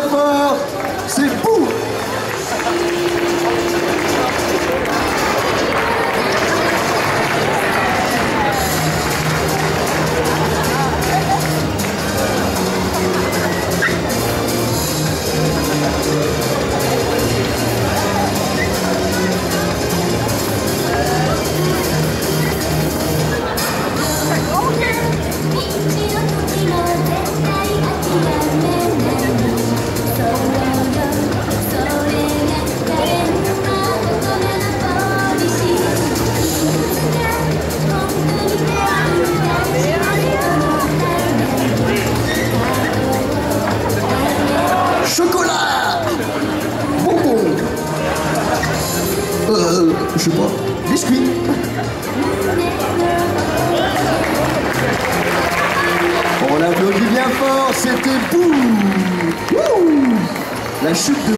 bien Bonbon Euh, je sais pas. Biscuit. On applaudit bien fort, c'était boum Wouh. La chute de